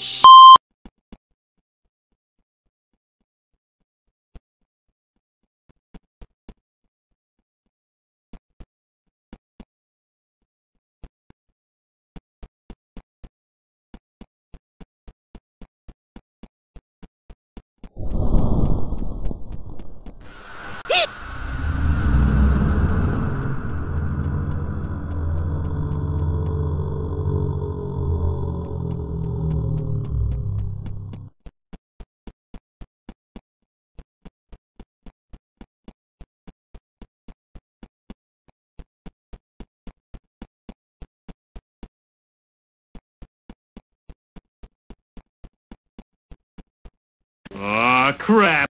Shh. Crap!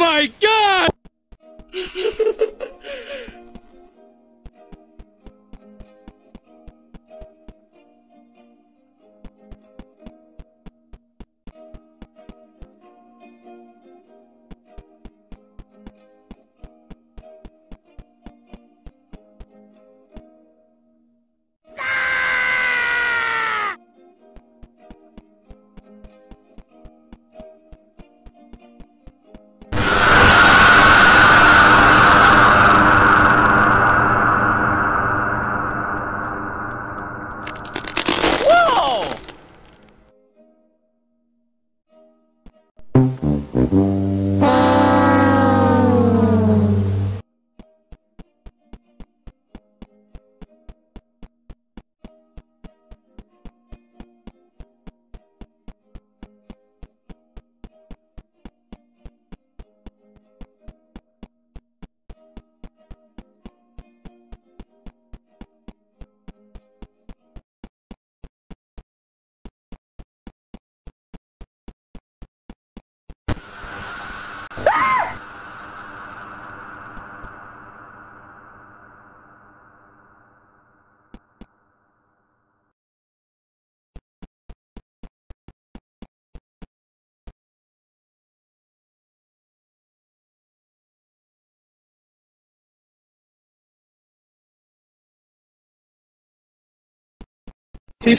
My god! He's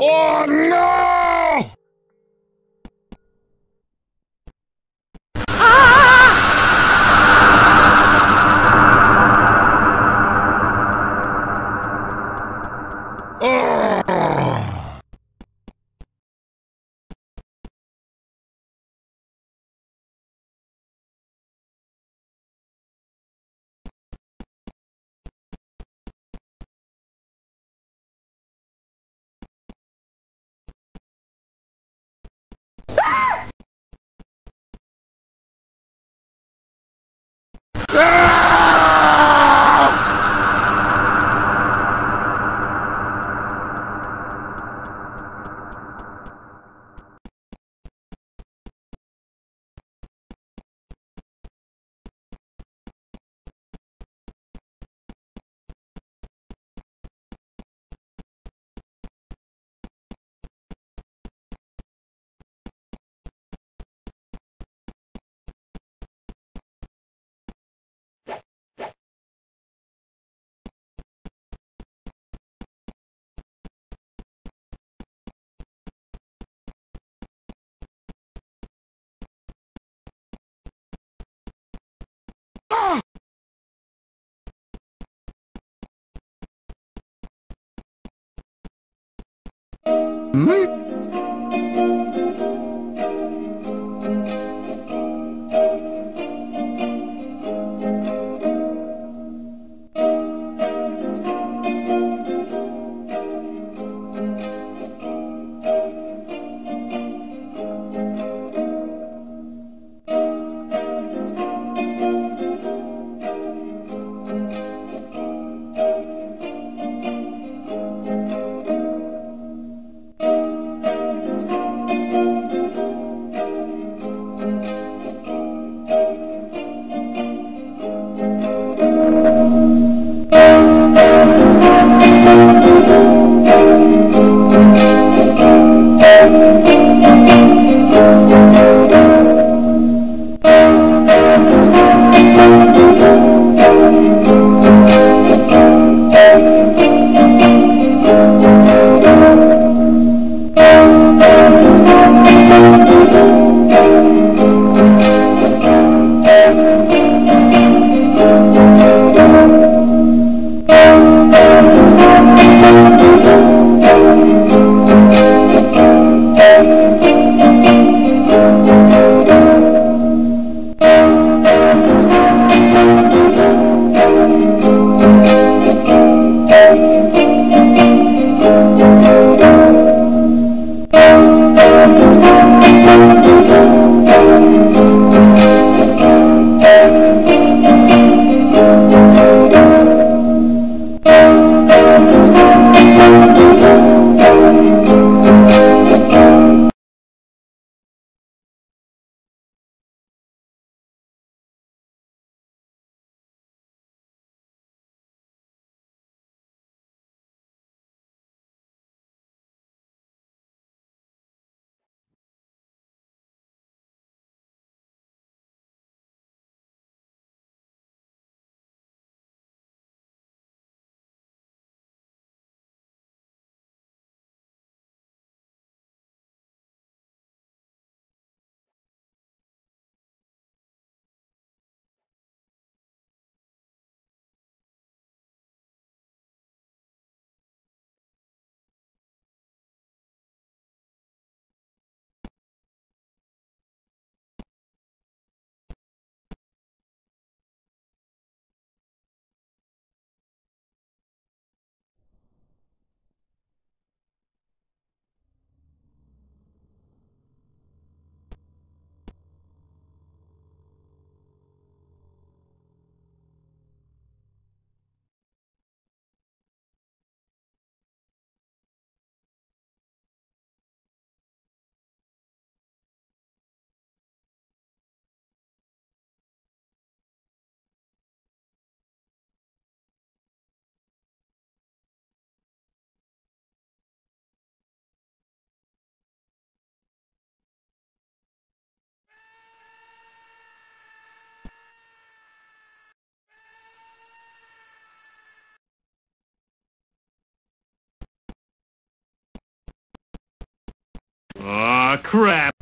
Oh no! Ah! Oh! Hmm? Aw, crap.